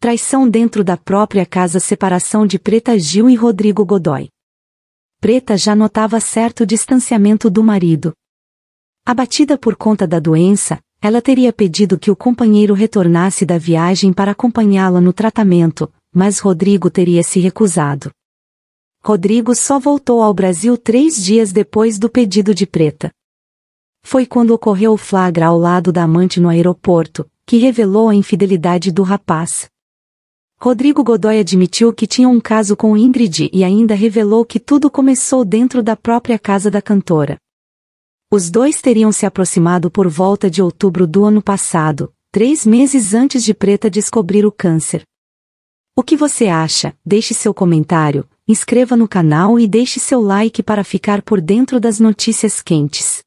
Traição dentro da própria casa separação de Preta Gil e Rodrigo Godoy. Preta já notava certo distanciamento do marido. Abatida por conta da doença, ela teria pedido que o companheiro retornasse da viagem para acompanhá-la no tratamento, mas Rodrigo teria se recusado. Rodrigo só voltou ao Brasil três dias depois do pedido de Preta. Foi quando ocorreu o flagra ao lado da amante no aeroporto, que revelou a infidelidade do rapaz. Rodrigo Godoy admitiu que tinha um caso com Ingrid e ainda revelou que tudo começou dentro da própria casa da cantora. Os dois teriam se aproximado por volta de outubro do ano passado, três meses antes de Preta descobrir o câncer. O que você acha? Deixe seu comentário, inscreva no canal e deixe seu like para ficar por dentro das notícias quentes.